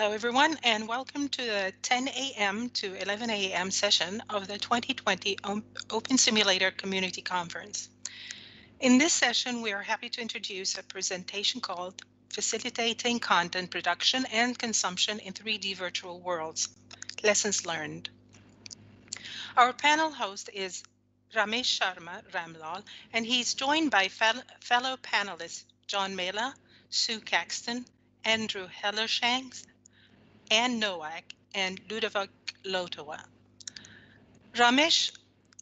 Hello, everyone, and welcome to the 10 a.m. to 11 a.m. session of the 2020 Open Simulator Community Conference. In this session, we are happy to introduce a presentation called Facilitating Content Production and Consumption in 3D Virtual Worlds, Lessons Learned. Our panel host is Ramesh Sharma Ramloll, and he's joined by fellow panelists John Mela, Sue Caxton, Andrew Hellershanks, Ann Nowak, and Ludovic Lotoah. Ramesh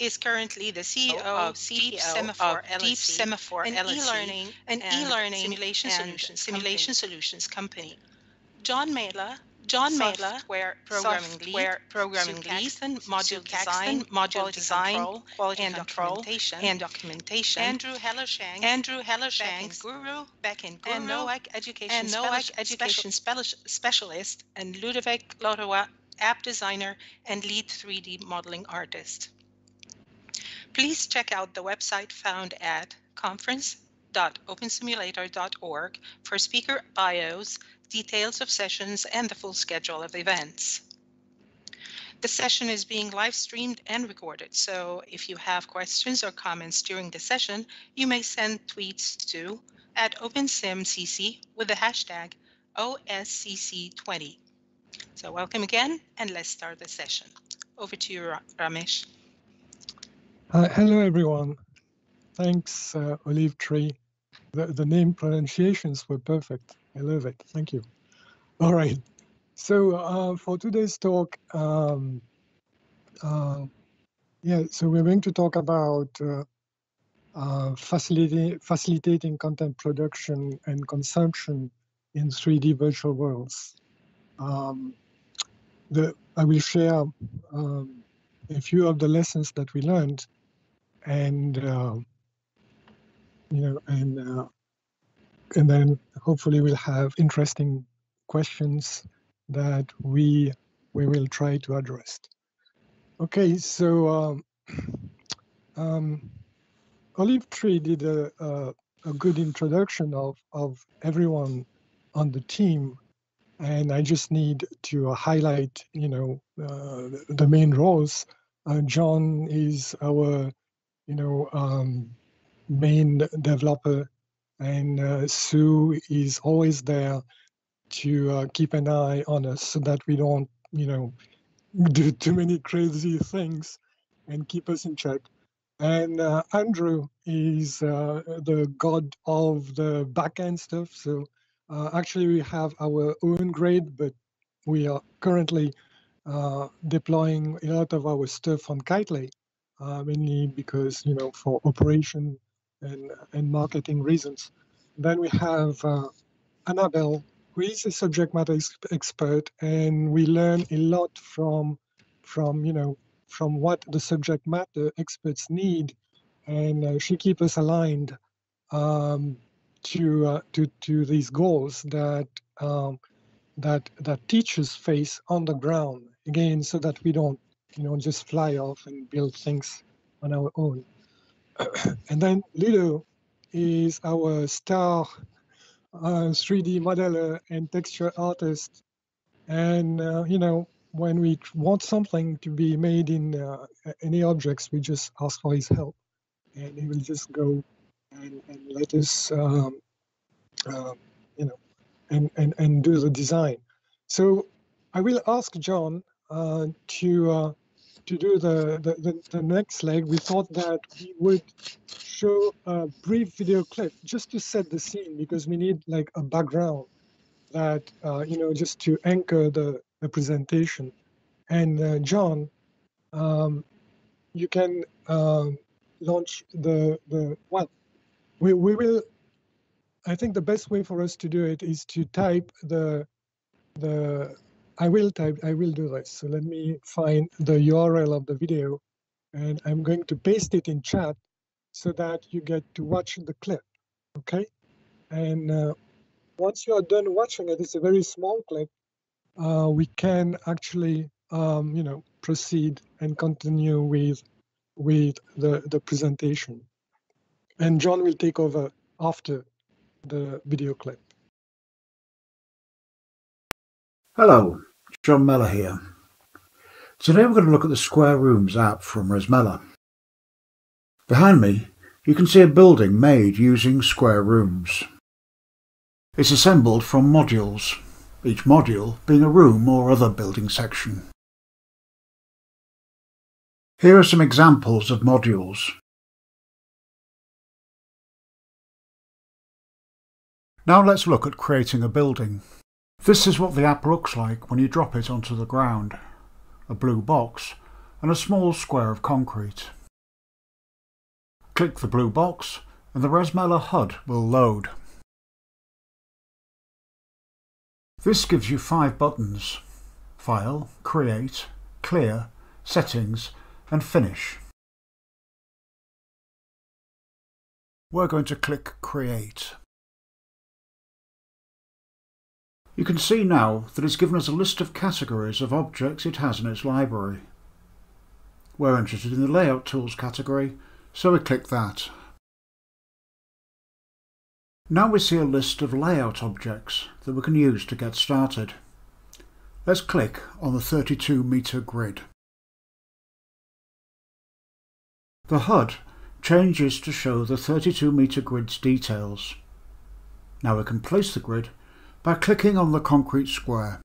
is currently the CEO of CEO Deep Semaphore of Deep Semaphore an e-learning and e-learning simulation solutions simulation solutions company. John Mela John where programming software lead, programming lead, module design, module design, control, quality and control, documentation, and documentation. Andrew Hellershank, Andrew Hellershank, Guru, backend Guru, and Nowak Education, and Nowak Education special, Specialist, and Ludovic Lotoah, app designer and lead 3D modeling artist. Please check out the website found at conference.opensimulator.org for speaker bios, details of sessions, and the full schedule of events. The session is being live streamed and recorded, so if you have questions or comments during the session, you may send tweets to at OpenSimCC with the hashtag OSCC20. So welcome again, and let's start the session. Over to you, Ramesh. Uh, hello, everyone. Thanks, uh, Olive Tree. The, the name pronunciations were perfect. I love it. Thank you. All right. So uh, for today's talk, um, uh, yeah, so we're going to talk about uh, uh facilitating, facilitating content production and consumption in 3D virtual worlds. Um, the, I will share um, a few of the lessons that we learned and, uh, you know, and uh, and then hopefully we'll have interesting questions that we we will try to address. Okay, so um, um, Olive Tree did a, a, a, good introduction of, of everyone on the team, and I just need to highlight, you know, uh, the main roles. Uh, John is our, you know, um, main developer and uh, Sue is always there to uh, keep an eye on us so that we don't, you know, do too many crazy things and keep us in check. And uh, Andrew is uh, the god of the backend stuff. So uh, actually, we have our own grade, but we are currently uh, deploying a lot of our stuff on Kitely, mainly because, you know, for operation and, and marketing reasons. Then we have uh, Annabelle, who is a subject matter ex expert, and we learn a lot from, from you know, from what the subject matter experts need, and uh, she keeps us aligned um, to, uh, to to these goals that um, that that teachers face on the ground. Again, so that we don't you know just fly off and build things on our own. and then Lido is our star uh, 3D modeler and texture artist. And, uh, you know, when we want something to be made in uh, any objects, we just ask for his help. And he will just go and, and let us, um, um, you know, and, and, and do the design. So I will ask John uh, to uh, to do the, the, the, the, next leg, we thought that we would show a brief video clip just to set the scene because we need like a background that, uh, you know, just to anchor the, the presentation. And uh, John, um, you can um, launch the, the, well, we, we will, I think the best way for us to do it is to type the, the I will type, I will do this. So let me find the URL of the video and I'm going to paste it in chat so that you get to watch the clip, okay? And uh, once you are done watching it, it's a very small clip, uh, we can actually, um, you know, proceed and continue with with the, the presentation. And John will take over after the video clip. Hello, John Mela here. Today we're going to look at the Square Rooms app from RezMela. Behind me you can see a building made using Square Rooms. It's assembled from modules, each module being a room or other building section. Here are some examples of modules. Now let's look at creating a building. This is what the app looks like when you drop it onto the ground. A blue box and a small square of concrete. Click the blue box and the RezMela HUD will load. This gives you five buttons. File, Create, Clear, Settings and Finish. We're going to click Create. You can see now that it's given us a list of categories of objects it has in its library. We're interested in the Layout Tools category, so we click that. Now we see a list of layout objects that we can use to get started. Let's click on the 32 metre grid. The HUD changes to show the 32 metre grid's details. Now we can place the grid by clicking on the concrete square.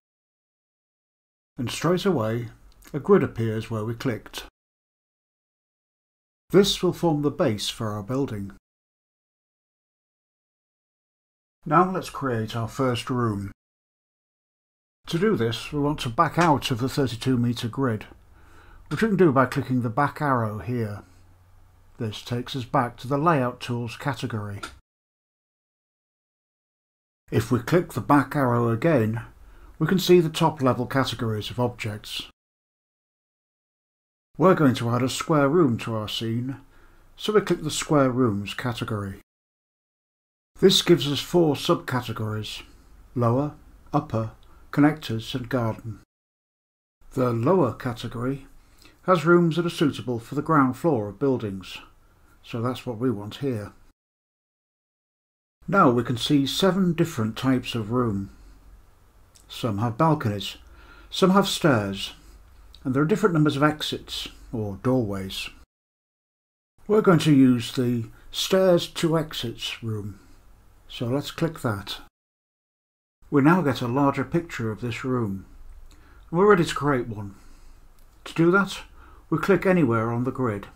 And straight away, a grid appears where we clicked. This will form the base for our building. Now let's create our first room. To do this, we want to back out of the 32 metre grid, which we can do by clicking the back arrow here. This takes us back to the Layout Tools category. If we click the back arrow again, we can see the top level categories of objects. We're going to add a square room to our scene, so we click the Square Rooms category. This gives us four subcategories, lower, upper, connectors and garden. The lower category has rooms that are suitable for the ground floor of buildings, so that's what we want here. Now we can see seven different types of room. Some have balconies, some have stairs, and there are different numbers of exits, or doorways. We're going to use the stairs to exits room, so let's click that. We now get a larger picture of this room. We're ready to create one. To do that, we click anywhere on the grid.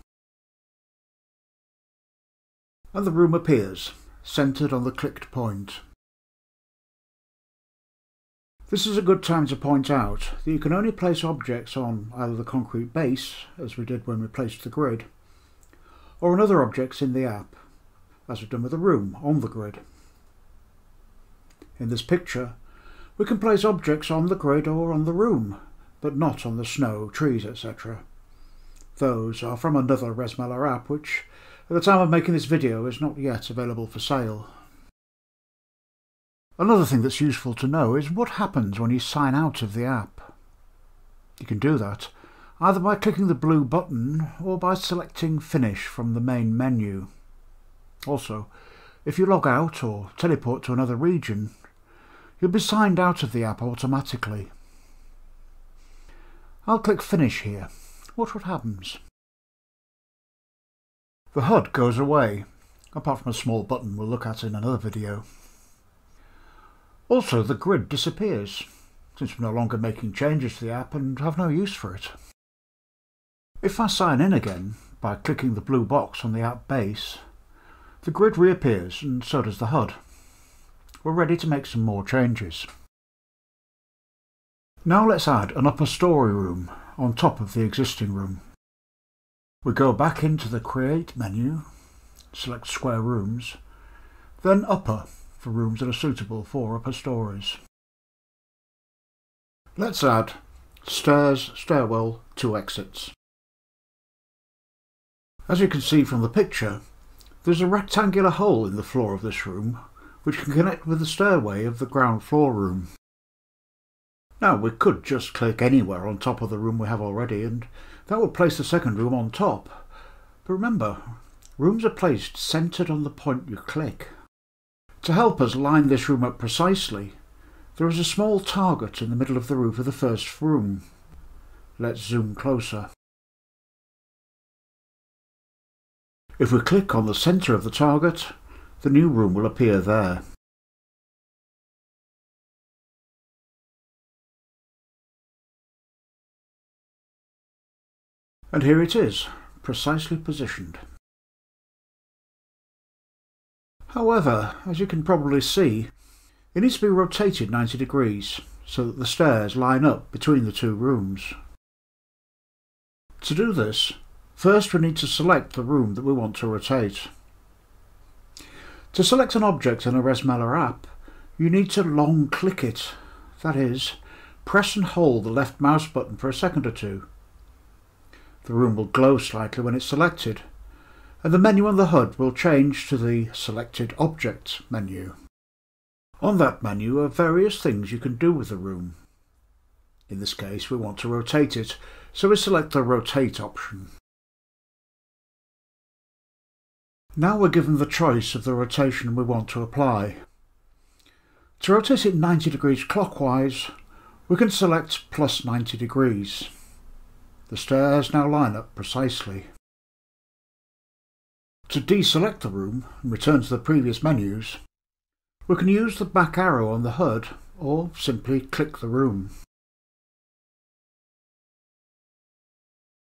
And the room appears, centered on the clicked point. This is a good time to point out that you can only place objects on either the concrete base, as we did when we placed the grid, or on other objects in the app, as we've done with the room on the grid. In this picture, we can place objects on the grid or on the room, but not on the snow, trees, etc. Those are from another RezMela app, which at the time of making this video is not yet available for sale. Another thing that's useful to know is what happens when you sign out of the app. You can do that either by clicking the blue button or by selecting Finish from the main menu. Also, if you log out or teleport to another region, you'll be signed out of the app automatically. I'll click Finish here. Watch what happens. The HUD goes away, apart from a small button we'll look at in another video. Also, the grid disappears, since we're no longer making changes to the app and have no use for it. If I sign in again by clicking the blue box on the app base, the grid reappears and so does the HUD. We're ready to make some more changes. Now let's add an upper story room on top of the existing room. We go back into the Create menu, select Square Rooms, then Upper for rooms that are suitable for upper stories. Let's add stairs, stairwell, two exits. As you can see from the picture, there's a rectangular hole in the floor of this room which can connect with the stairway of the ground floor room. Now we could just click anywhere on top of the room we have already and that would place the second room on top. But remember, rooms are placed centred on the point you click. To help us line this room up precisely, There is a small target in the middle of the roof of the first room. Let's zoom closer. If we click on the centre of the target, the new room will appear there. And here it is, precisely positioned. However, as you can probably see, it needs to be rotated 90 degrees so that the stairs line up between the two rooms. To do this, first we need to select the room that we want to rotate. To select an object in a RezMela app, you need to long click it, that is, press and hold the left mouse button for a second or two. The room will glow slightly when it's selected, and the menu on the HUD will change to the Selected Object menu. On that menu are various things you can do with the room. In this case we want to rotate it, so we select the Rotate option. Now we're given the choice of the rotation we want to apply. To rotate it 90 degrees clockwise, we can select plus 90 degrees. The stairs now line up precisely. To deselect the room and return to the previous menus, we can use the back arrow on the HUD or simply click the room.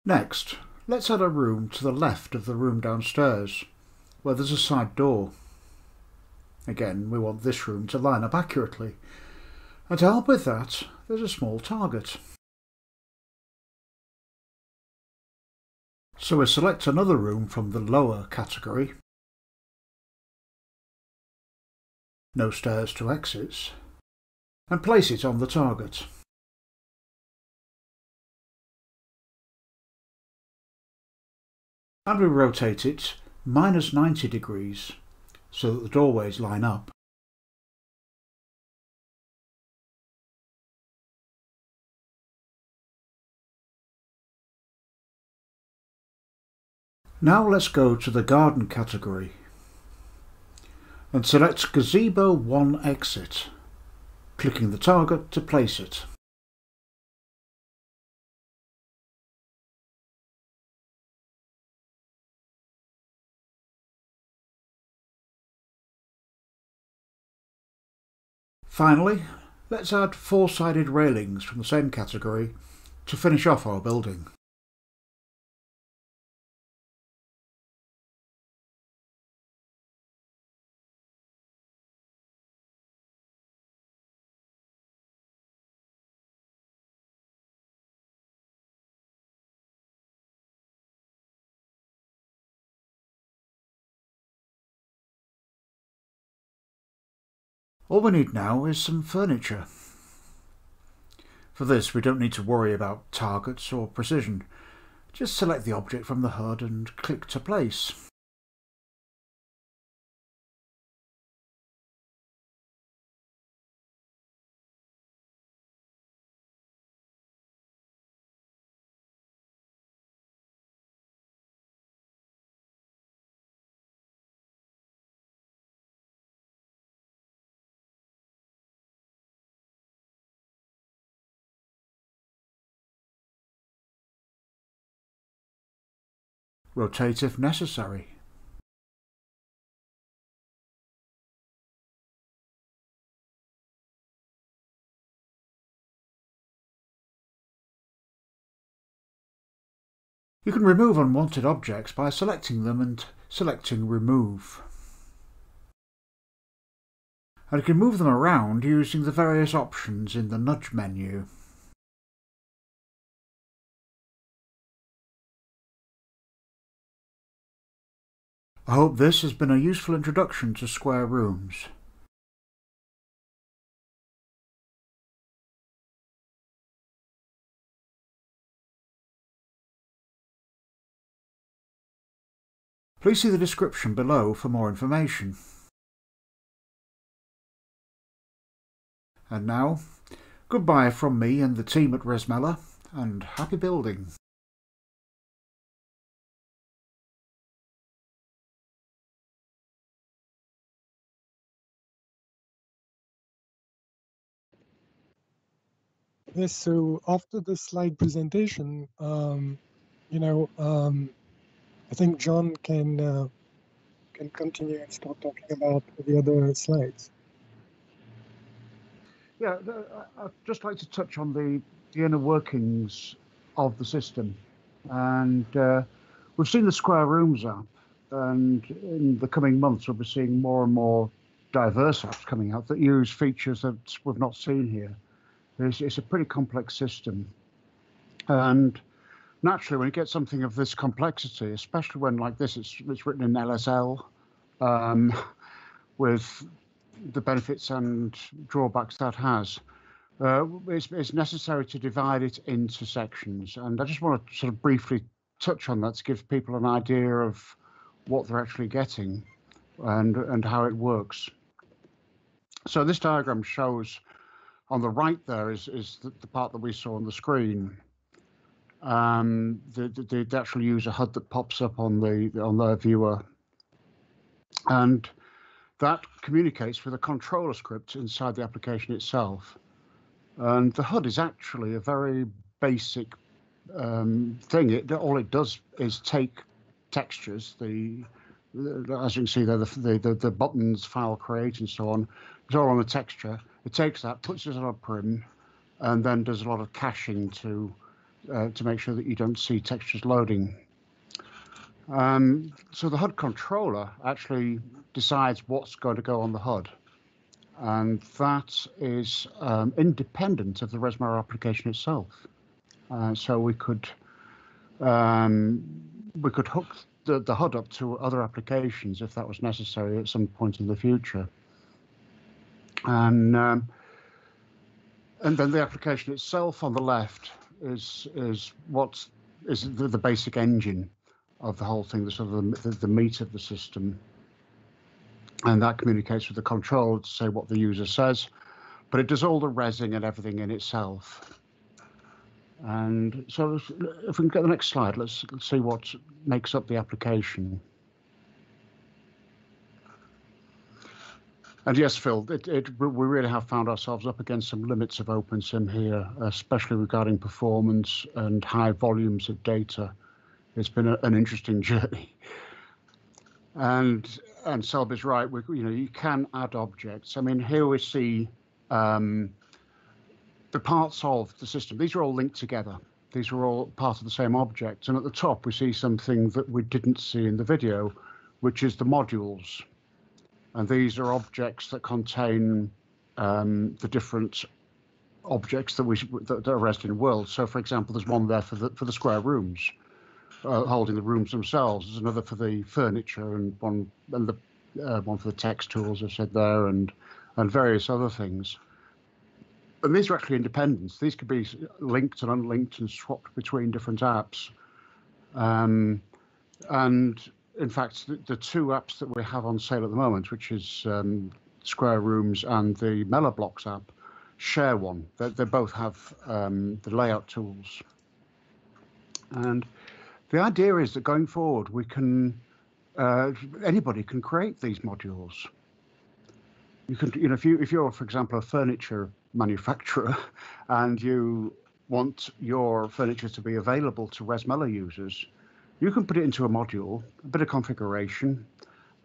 Next, let's add a room to the left of the room downstairs, where there's a side door. Again, we want this room to line up accurately, and to help with that, there's a small target. So we select another room from the lower category. No stairs to exits. And place it on the target. And we rotate it minus 90 degrees so that the doorways line up. Now let's go to the garden category and select Gazebo 1 Exit, clicking the target to place it. Finally, let's add four-sided railings from the same category to finish off our building. All we need now is some furniture. For this we don't need to worry about targets or precision. Just select the object from the HUD and click to place. Rotate if necessary. You can remove unwanted objects by selecting them and selecting Remove. And you can move them around using the various options in the Nudge menu. I hope this has been a useful introduction to square rooms. Please see the description below for more information. And now, goodbye from me and the team at RezMela, and happy building. Yes, so after the slide presentation, um, you know, um, I think John can uh, can continue and start talking about the other slides. Yeah, I'd just like to touch on the, the inner workings of the system. And uh, we've seen the Square Rooms app, and in the coming months, we'll be seeing more and more diverse apps coming out that use features that we've not seen here. It's, it's a pretty complex system. And naturally, when you get something of this complexity, especially when like this, it's, it's written in LSL um, with the benefits and drawbacks that has, uh, it's, it's necessary to divide it into sections. And I just want to sort of briefly touch on that to give people an idea of what they're actually getting and, and how it works. So this diagram shows on the right there is, is the, the part that we saw on the screen. Um, the, the, the actual user HUD that pops up on the on their viewer. And that communicates with a controller script inside the application itself. And the HUD is actually a very basic um, thing. It, all it does is take textures, the, the as you can see there, the, the, the, buttons, file create, and so on. It's all on the texture. It takes that, puts it on a prim, and then does a lot of caching to uh, to make sure that you don't see textures loading. Um, so the HUD controller actually decides what's going to go on the HUD. And that is um, independent of the RezMela application itself. Uh, so we could um, we could hook the, the HUD up to other applications if that was necessary at some point in the future. And um, and then the application itself on the left is is what is the, the basic engine of the whole thing, the sort of the, the meat of the system and that communicates with the control to say what the user says, but it does all the resing and everything in itself. And so if we can get the next slide, let's, let's see what makes up the application. And yes, Phil, it, it, we really have found ourselves up against some limits of OpenSim here, especially regarding performance and high volumes of data. It's been a, an interesting journey. And and Selby's right. We, you know, you can add objects. I mean, here we see um, the parts of the system. These are all linked together. These are all part of the same object. And at the top, we see something that we didn't see in the video, which is the modules. And these are objects that contain um, the different objects that we that, are resting in world. So, for example, there's one there for the for the square rooms uh, holding the rooms themselves. There's another for the furniture and one and the uh, one for the text tools. I said there and and various other things. And these are actually independent. These could be linked and unlinked and swapped between different apps. Um, and in fact, the, the, two apps that we have on sale at the moment, which is um, Square Rooms and the MelaBlocks app, share one. They, they both have um, the layout tools. And the idea is that going forward, we can uh, anybody can create these modules. You can, you know, if you if you're, for example, a furniture manufacturer, and you want your furniture to be available to RezMela users, you can put it into a module, a bit of configuration,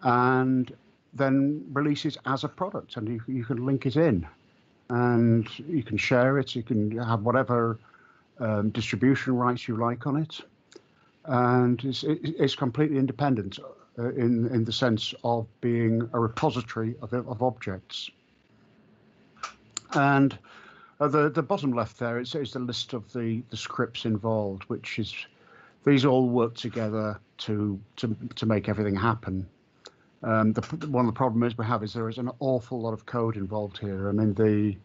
and then release it as a product, and you you can link it in, and you can share it. You can have whatever um, distribution rights you like on it and it's, it's completely independent uh, in in the sense of being a repository of, of objects. And uh, the the bottom left there says the list of the the scripts involved, which is these all work together to to to make everything happen. Um, the, one of the problems we have is there is an awful lot of code involved here. I mean the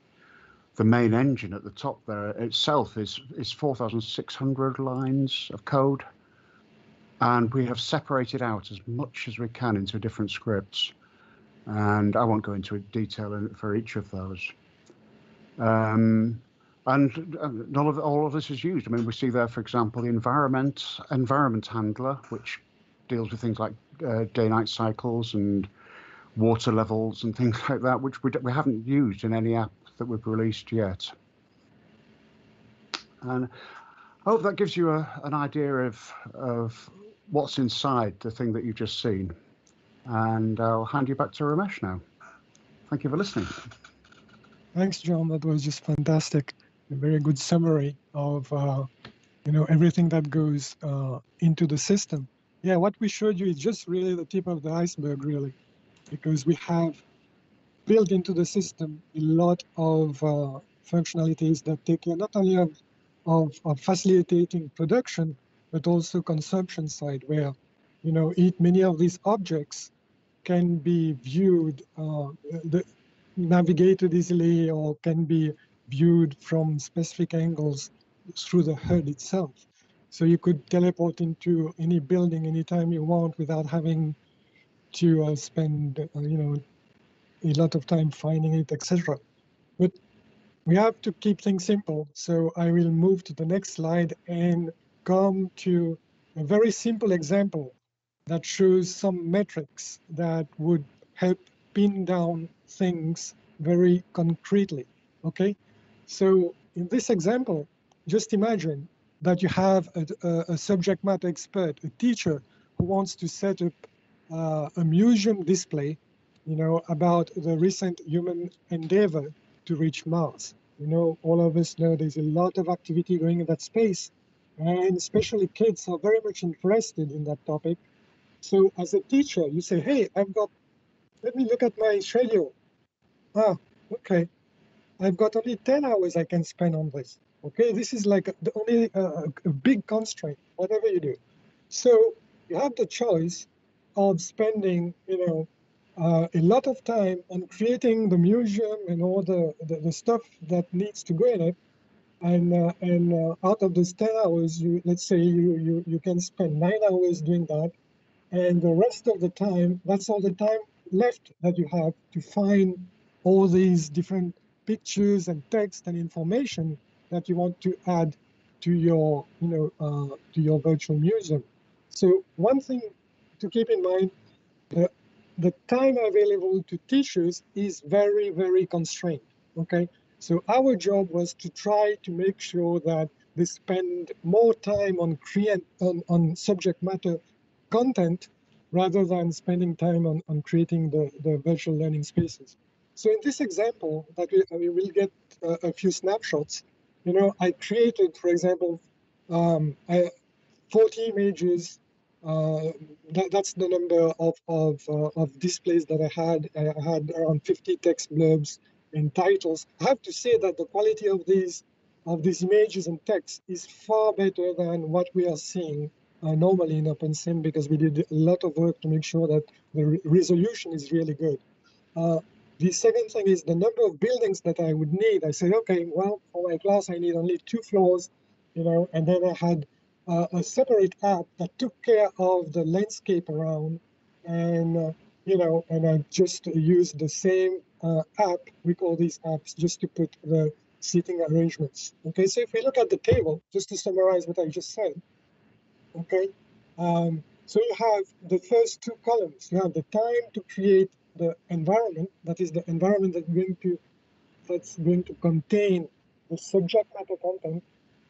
the main engine at the top there itself is is 4,600 lines of code and we have separated out as much as we can into different scripts. And I won't go into detail for each of those. Um, and none of all of this is used. I mean, we see there, for example, the environment environment handler, which deals with things like uh, day-night cycles and water levels and things like that, which we, we haven't used in any app that we've released yet. And I hope that gives you a, an idea of, of what's inside the thing that you've just seen. And I'll hand you back to Ramesh now. Thank you for listening. Thanks, John. That was just fantastic. A very good summary of uh, you know everything that goes uh, into the system. Yeah, what we showed you is just really the tip of the iceberg, really, because we have built into the system a lot of uh, functionalities that take care not only of, of, of facilitating production, but also consumption side, where you know it, many of these objects can be viewed, uh, the, navigated easily, or can be viewed from specific angles through the HUD itself. So you could teleport into any building anytime you want without having to uh, spend, uh, you know, a lot of time finding it, etc. But we have to keep things simple. So I will move to the next slide and come to a very simple example that shows some metrics that would help pin down things very concretely. Okay, so in this example, just imagine that you have a, a, a subject matter expert, a teacher who wants to set up uh, a museum display, you know, about the recent human endeavor to reach Mars. You know, all of us know there's a lot of activity going in that space, and especially kids are very much interested in that topic. So as a teacher, you say, hey, I've got, let me look at my schedule. Ah, okay. I've got only 10 hours I can spend on this. Okay, this is like the only uh, big constraint, whatever you do. So you have the choice of spending, you know, uh, a lot of time on creating the museum and all the, the, the stuff that needs to go in it. And uh, and uh, out of those 10 hours, you let's say you, you you can spend nine hours doing that, and the rest of the time, that's all the time left that you have to find all these different pictures and text and information that you want to add to your, you know, uh, to your virtual museum. So one thing to keep in mind, the, the time available to teachers is very, very constrained, okay? So our job was to try to make sure that they spend more time on create on, on subject matter content rather than spending time on, on creating the, the virtual learning spaces. So in this example that we, we will get uh, a few snapshots, you know, I created, for example, um, I, 40 images. Uh, that, that's the number of of, uh, of displays that I had. I had around 50 text blurbs and titles. I have to say that the quality of these of these images and text is far better than what we are seeing uh, normally in OpenSim because we did a lot of work to make sure that the re resolution is really good. Uh, the second thing is the number of buildings that I would need. I said, okay, well, for my class, I need only two floors, you know, and then I had uh, a separate app that took care of the landscape around, and uh, you know, and I just used the same uh, app. We call these apps just to put the seating arrangements. Okay, so if we look at the table, just to summarize what I just said. Okay, um, so you have the first two columns. You have the time to create the environment, that is the environment that's going to that's going to contain the subject matter content.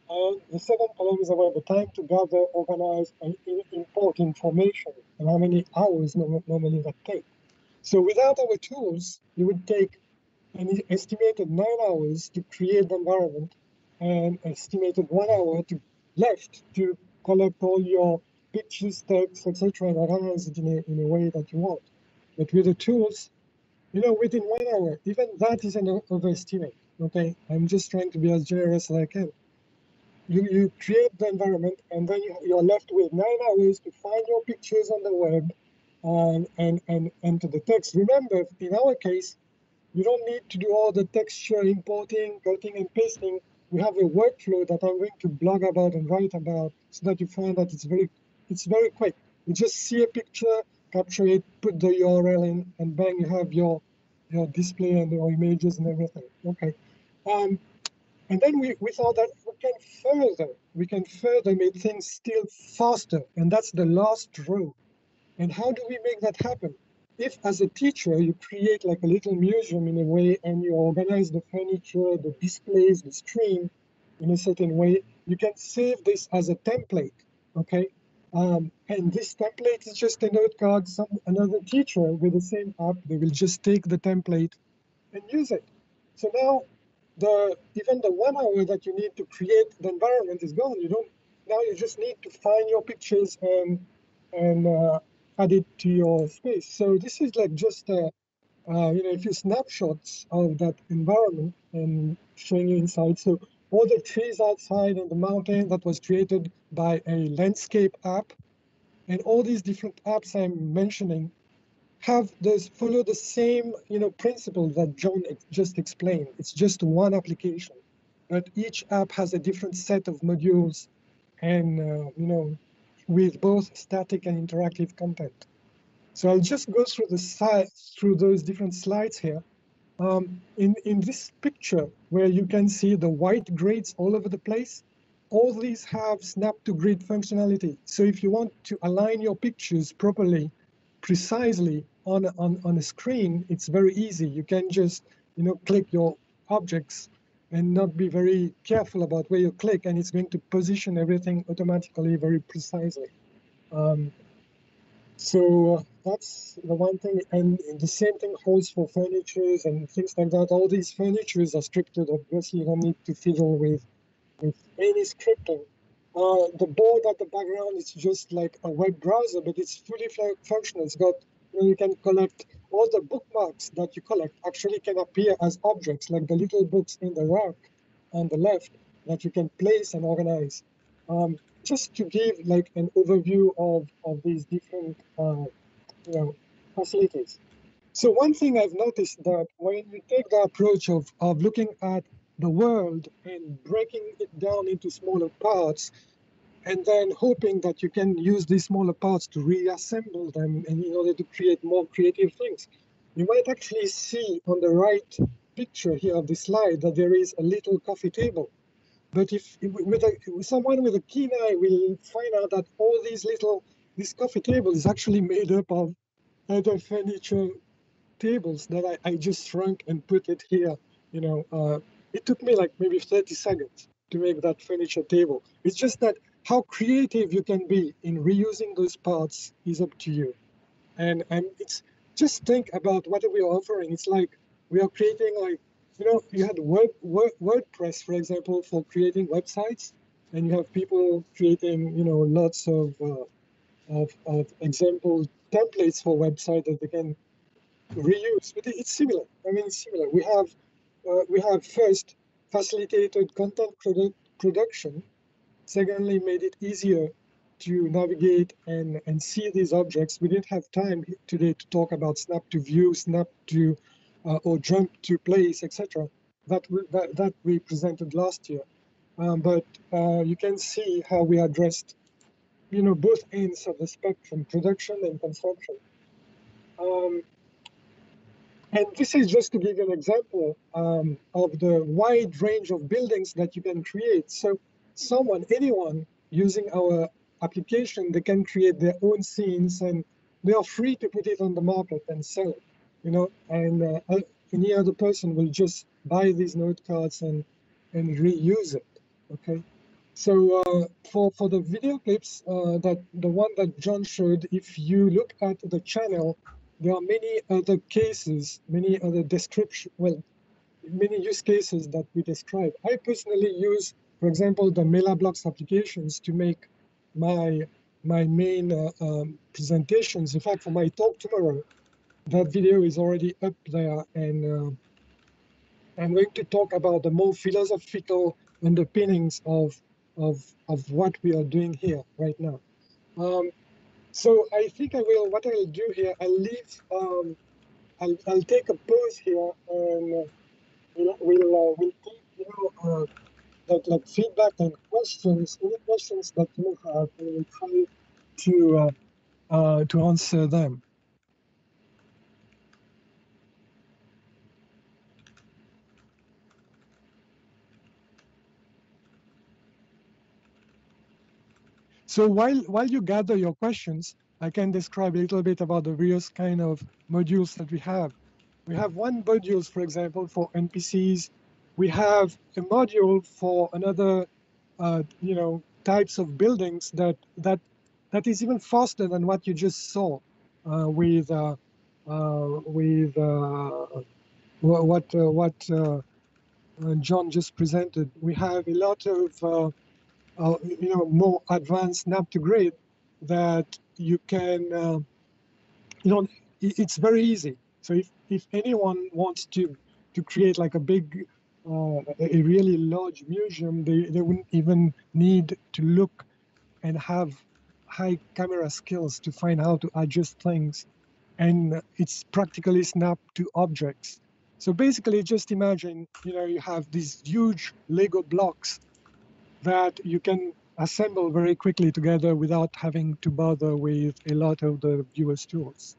And the second column is about the time to gather, organize, and import information, and how many hours normally that take. So without our tools, it would take an estimated nine hours to create the environment and estimated one hour to left to collect all your pictures, text, etc., and organize it in a, in a way that you want. But with the tools, you know, within one hour, even that is an overestimate. Okay, I'm just trying to be as generous as I can. You, you create the environment and then you, you're left with nine hours to find your pictures on the web um, and, and enter the text. Remember, in our case, you don't need to do all the texture importing, cutting and pasting. We have a workflow that I'm going to blog about and write about so that you find that it's very, it's very quick. You just see a picture, capture it, put the URL in, and bang, you have your your display and your images and everything. Okay. Um, and then we, we thought that we can further, we can further make things still faster. And that's the last row. And how do we make that happen? If as a teacher, you create like a little museum in a way and you organize the furniture, the displays, the screen, in a certain way, you can save this as a template, okay? Um, and this template is just a note card. Some another teacher with the same app, they will just take the template and use it. So now the even the one hour that you need to create the environment is gone. You don't now you just need to find your pictures and and uh, add it to your space. So this is like just a, uh, you know a few snapshots of that environment and showing you inside. So all the trees outside and the mountain that was created by a landscape app and all these different apps I'm mentioning have this follow the same you know principle that John just explained. It's just one application, but each app has a different set of modules and uh, you know with both static and interactive content. So I'll just go through the through those different slides here. Um, in, in this picture where you can see the white grids all over the place, all these have snap to grid functionality. So if you want to align your pictures properly, precisely on, on, on a screen, it's very easy. You can just, you know, click your objects and not be very careful about where you click and it's going to position everything automatically very precisely. Um, so that's the one thing, and the same thing holds for furnitures and things like that. All these furnitures are scripted. Obviously, you don't need to fiddle with with any scripting. Uh, the board at the background is just like a web browser, but it's fully functional. It's got you, know, you can collect all the bookmarks that you collect actually can appear as objects, like the little books in the rack on the left that you can place and organize. Um, just to give like an overview of, of these different uh, you know, facilities. So one thing I've noticed that when you take the approach of, of looking at the world and breaking it down into smaller parts, and then hoping that you can use these smaller parts to reassemble them in order to create more creative things. You might actually see on the right picture here of the slide that there is a little coffee table. But if with, a, with someone with a keen eye will find out that all these little this coffee table is actually made up of other furniture tables that I, I just shrunk and put it here. You know, uh, it took me like maybe 30 seconds to make that furniture table. It's just that how creative you can be in reusing those parts is up to you. And and it's just think about what we are offering. It's like we are creating like you know, you had Word, Word, WordPress, for example, for creating websites, and you have people creating, you know, lots of, uh, of, of example templates for websites that they can reuse. But it's similar. I mean, it's similar. We have, uh, we have first facilitated content produ production. Secondly, made it easier to navigate and, and see these objects. We didn't have time today to talk about Snap to View, Snap to or jump to place, etc. That, we, that, that we presented last year. Um, but uh, you can see how we addressed, you know, both ends of the spectrum, production and consumption. Um, and this is just to give an example um, of the wide range of buildings that you can create. So someone, anyone using our application, they can create their own scenes and they are free to put it on the market and sell it you know, and uh, any other person will just buy these note cards and and reuse it. Okay, so uh, for for the video clips, uh, that the one that John showed, if you look at the channel, there are many other cases, many other description, well, many use cases that we describe. I personally use, for example, the MelaBlocks applications to make my my main uh, um, presentations. In fact, for my talk tomorrow, that video is already up there and uh, I'm going to talk about the more philosophical underpinnings of of of what we are doing here right now. Um, so I think I will. What I'll do here, I'll leave. Um, I'll, I'll take a pause here and uh, we'll we'll, uh, we'll take you know uh, like like feedback and questions, any questions that you have, and we'll try to uh, uh, to answer them. So while, while you gather your questions, I can describe a little bit about the various kind of modules that we have. We have one modules, for example, for NPCs we have a module for another, uh, you know, types of buildings that that that is even faster than what you just saw uh, with uh, uh with uh, what uh, what John just presented. We have a lot of you know more advanced snap to grid that you can you know it's very easy. So if if anyone wants to to create like a big uh, a really large museum, they, they wouldn't even need to look and have high camera skills to find how to adjust things. And it's practically snap to objects. So basically, just imagine, you know, you have these huge Lego blocks that you can assemble very quickly together without having to bother with a lot of the viewers tools.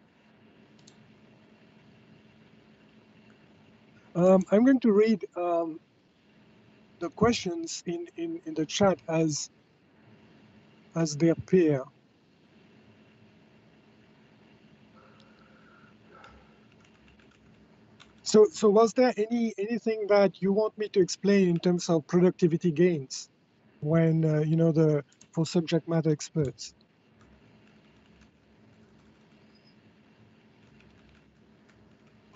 Um, I'm going to read um, the questions in, in, in the chat as as they appear. So, so was there any anything that you want me to explain in terms of productivity gains when uh, you know the for subject matter experts?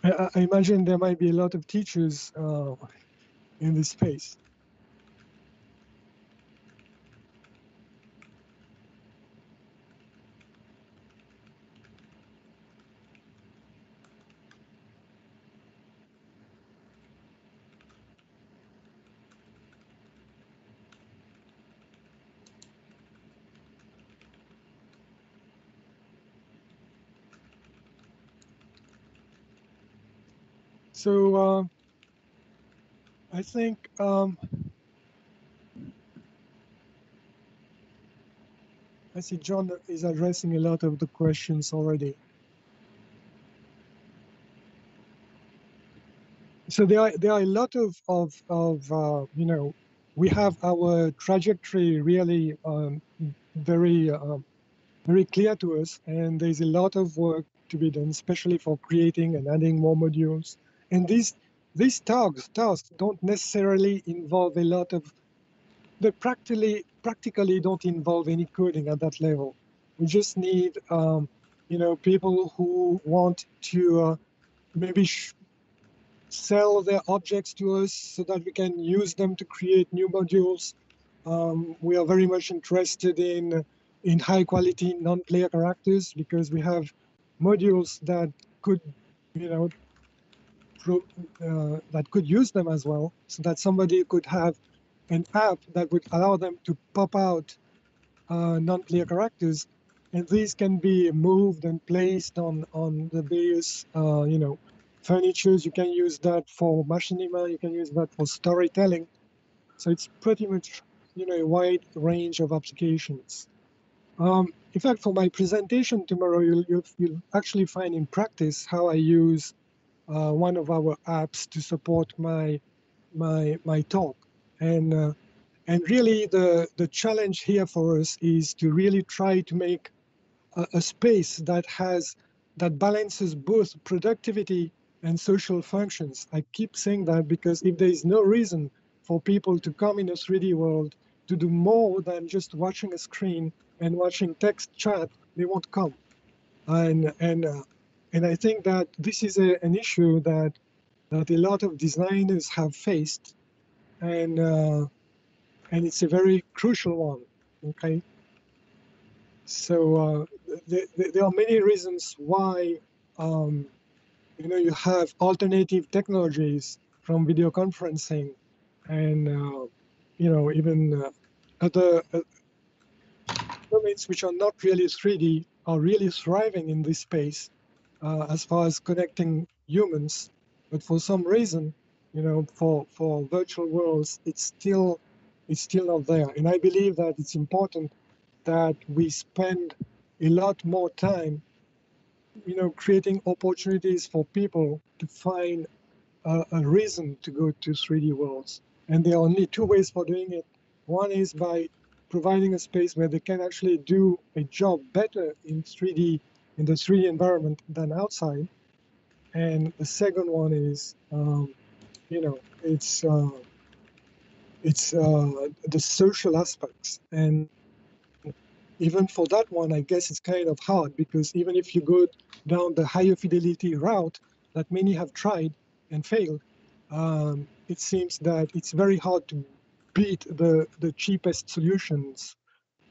I, I, imagine there might be a lot of teachers uh, in this space. So uh, I think um, I see John is addressing a lot of the questions already. So there are there are a lot of of of uh, you know we have our trajectory really um, very uh, very clear to us, and there's a lot of work to be done, especially for creating and adding more modules and these these tasks, tasks don't necessarily involve a lot of they practically practically don't involve any coding at that level. We just need um, you know people who want to uh, maybe sell their objects to us so that we can use them to create new modules. Um, we are very much interested in in high quality non-player characters because we have modules that could you know uh, that could use them as well, so that somebody could have an app that would allow them to pop out uh, non-player characters, and these can be moved and placed on on the various uh, you know furnitures. You can use that for machinima. You can use that for storytelling. So it's pretty much you know a wide range of applications. Um, in fact, for my presentation tomorrow, you'll, you'll, you'll actually find in practice how I use uh, one of our apps to support my my my talk and uh, and really the the challenge here for us is to really try to make a, a space that has that balances both productivity and social functions. I keep saying that because if there is no reason for people to come in a 3D world to do more than just watching a screen and watching text chat, they won't come. And and uh, and I think that this is a, an issue that that a lot of designers have faced, and uh, and it's a very crucial one. Okay. So uh, th th there are many reasons why um, you know you have alternative technologies from video conferencing, and uh, you know even uh, other uh, domains which are not really 3D are really thriving in this space uh, as far as connecting humans. But for some reason, you know, for, for virtual worlds, it's still it's still not there. And I believe that it's important that we spend a lot more time, you know, creating opportunities for people to find a, a reason to go to 3D worlds. And there are only two ways for doing it. One is by providing a space where they can actually do a job better in 3D in the 3D environment than outside. And the second one is um, you know, it's uh, it's uh, the social aspects, and even for that one, I guess it's kind of hard because even if you go down the higher fidelity route that many have tried and failed, um, it seems that it's very hard to beat the the cheapest solutions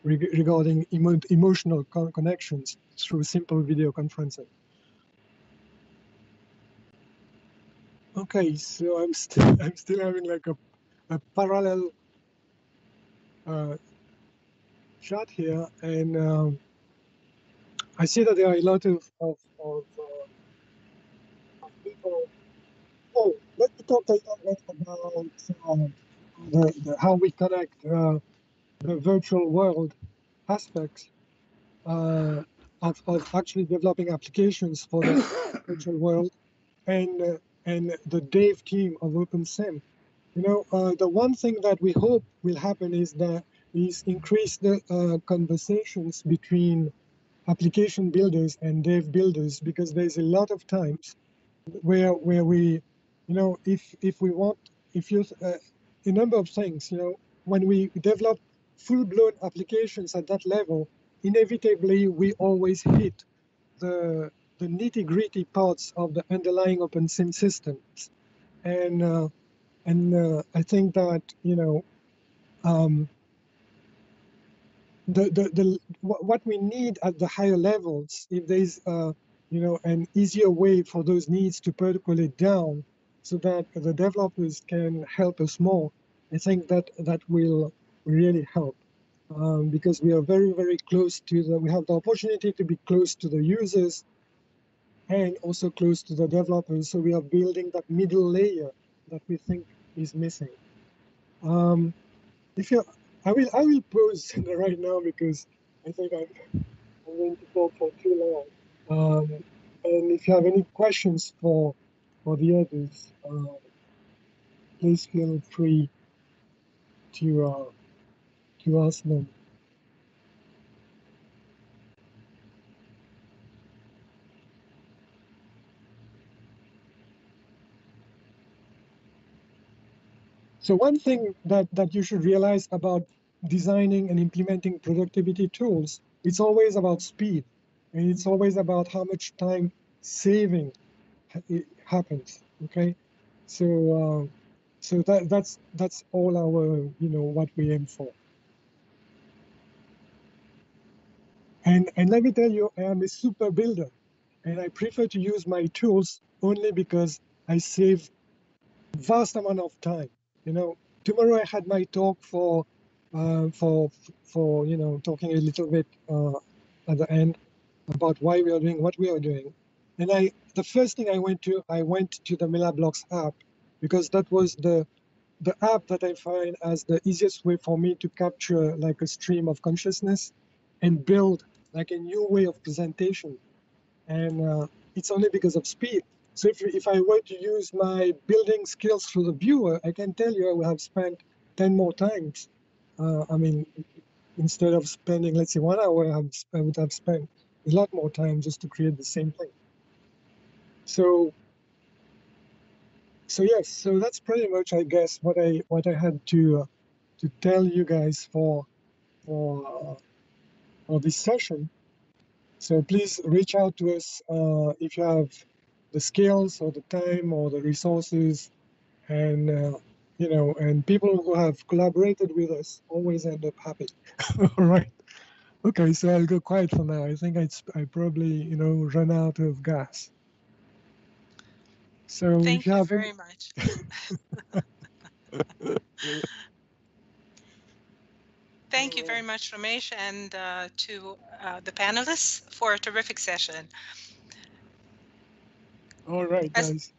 reg regarding emo emotional con connections through simple video conferencing. Okay, so I'm still I'm still having like a, a parallel uh, shot here, and um, I see that there are a lot of of, of, uh, of people. Oh, let me talk a little bit about um, the, the, how we connect uh, the virtual world aspects uh, of, of actually developing applications for the virtual world and uh, and the dev team of OpenSim. You know, uh, the one thing that we hope will happen is that is increase the uh, conversations between application builders and dev builders because there's a lot of times where where we, you know, if if we want if you uh, a number of things, you know, when we develop full-blown applications at that level, inevitably we always hit the the nitty-gritty parts of the underlying open OpenSim systems, and uh, and uh, I think that you know um, the, the the what we need at the higher levels, if there's uh, you know an easier way for those needs to percolate down, so that the developers can help us more, I think that that will really help. Um, because we are very, very close to the, we have the opportunity to be close to the users and also close to the developers. So we are building that middle layer that we think is missing. Um, if you, I will, I will pause right now because I think I'm, I'm going to talk for too long. Um, and if you have any questions for for the others, uh, please feel free to uh, to ask them. So one thing that, that you should realize about designing and implementing productivity tools, it's always about speed. And it's always about how much time saving happens. Okay. So uh, so that that's that's all our you know what we aim for. And and let me tell you, I am a super builder and I prefer to use my tools only because I save vast amount of time you know, tomorrow I had my talk for uh, for for you know talking a little bit uh, at the end about why we are doing what we are doing. And I the first thing I went to I went to the MelaBlocks app because that was the the app that I find as the easiest way for me to capture like a stream of consciousness and build like a new way of presentation. And uh, it's only because of speed so if, if I were to use my building skills for the viewer, I can tell you I would have spent 10 more times. Uh, I mean, instead of spending, let's say one hour, I would have spent a lot more time just to create the same thing. So, so yes, so that's pretty much, I guess, what I what I had to uh, to tell you guys for for for this session. So please reach out to us uh, if you have the skills or the time or the resources. And uh, you know and people who have collaborated with us always end up happy. All right. Okay so i'll go quiet for now. I think i i probably you know run out of gas. So thank you, you very much Thank you very much, Ramesh, and uh, to uh, the panelists for a terrific session. All right, as, guys.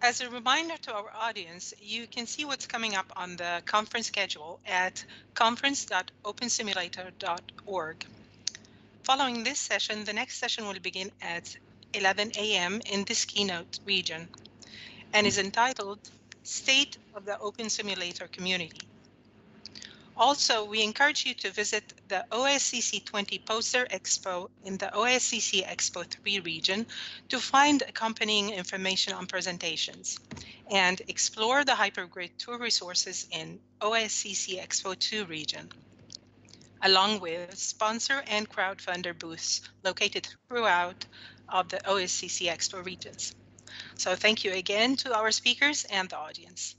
As a reminder to our audience, you can see what's coming up on the conference schedule at conference.opensimulator.org. Following this session, the next session will begin at 11 a.m. in this keynote region and is entitled State of the Open Simulator Community. Also, we encourage you to visit the OSCC 20 Poster Expo in the OSCC Expo 3 region to find accompanying information on presentations. and explore the hypergrid tour resources in OSCC Expo 2 region, along with sponsor and crowdfunder booths located throughout of the OSCC Expo regions. So thank you again to our speakers and the audience.